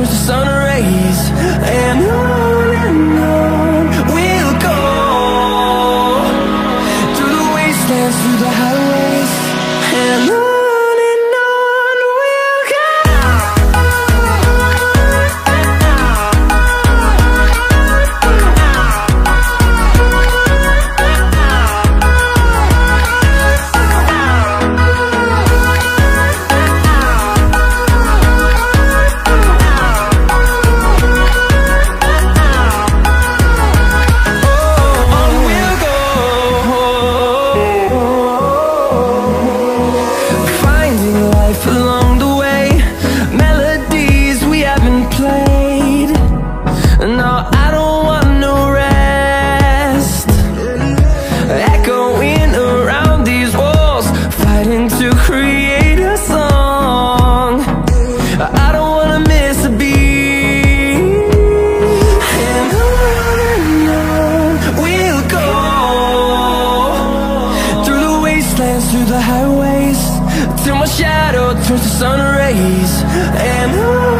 to sun rays and No, I don't want no rest. Echoing around these walls Fighting to create a song. I don't wanna miss a beat. And on we'll go. Through the wastelands, through the highways Till my shadow turns to sun rays. And on